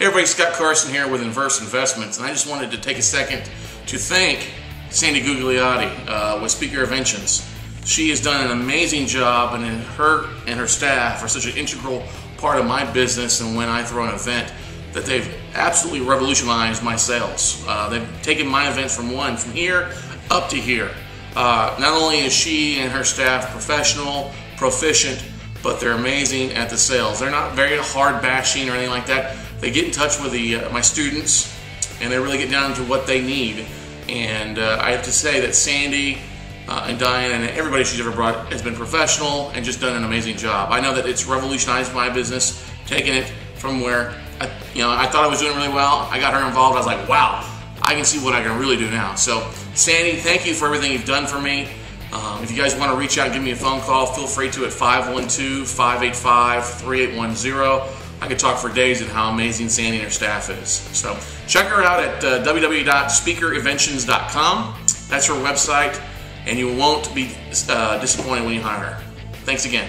Everybody, Scott Carson here with Inverse Investments, and I just wanted to take a second to thank Sandi Gugliotti uh, with Speaker Eventions. She has done an amazing job, and her and her staff are such an integral part of my business. And when I throw an event, that they've absolutely revolutionized my sales. Uh, they've taken my events from one, from here up to here. Uh, not only is she and her staff professional, proficient, but they're amazing at the sales. They're not very hard bashing or anything like that they get in touch with the uh, my students and they really get down to what they need. And uh, I have to say that Sandi uh, and Diane and everybody she's ever brought has been professional and just done an amazing job. I know that it's revolutionized my business, taking it from where I, you know I thought I was doing really well. I got her involved. I was like, wow, I can see what I can really do now. So, Sandi, thank you for everything you've done for me. Um, if you guys want to reach out and give me a phone call, feel free to at 512 585 3810. I could talk for days at how amazing Sandi and her staff is. So check her out at uh, www.speakereventions.com. That's her website, and you won't be uh, disappointed when you hire her. Thanks again.